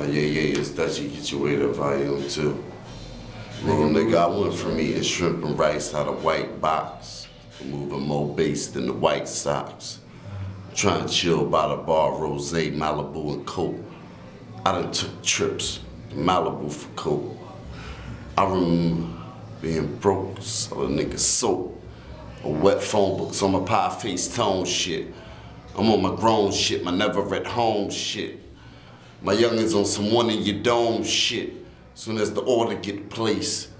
Yeah, yeah, it's that you get your weight up volume too. Nigga, nigga, I went from eating shrimp and rice out of white box to moving more bass than the White Sox. Trying to chill by the bar, rose, Malibu, and Coke. I done took trips to Malibu for Coke. I remember being broke, selling niggas soap, A wet phone books on my pie face tone shit. I'm on my grown shit, my never at home shit. My youngins on some one in your dome shit. Soon as the order get placed,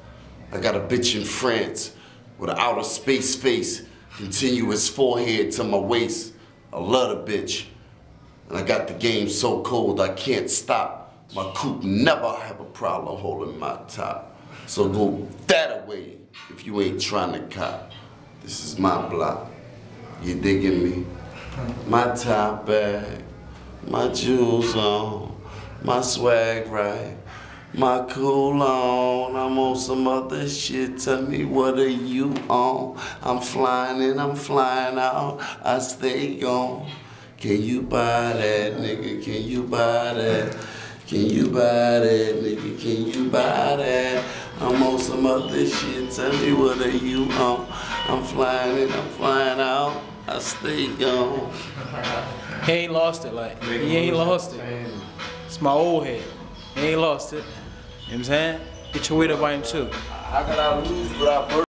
I got a bitch in France with an outer space face, continuous forehead to my waist. I love the bitch. And I got the game so cold I can't stop. My coupe never have a problem holding my top. So go that away if you ain't trying to cop. This is my block. You digging me? My top bag, my jewels on, my swag right, my cool on. I'm on some other shit. Tell me what are you on? I'm flying in, I'm flying out. I stay on. Can you buy that, nigga? Can you buy that? Can you buy that, nigga? Can you buy that? I'm on some other shit. Tell me what are you on? I'm flying in, I'm flying out. I stay gone. He ain't lost it, like, he ain't lost it. It's my old head. He ain't lost it. You know what I'm saying? Get your weight up by him too. How could I lose without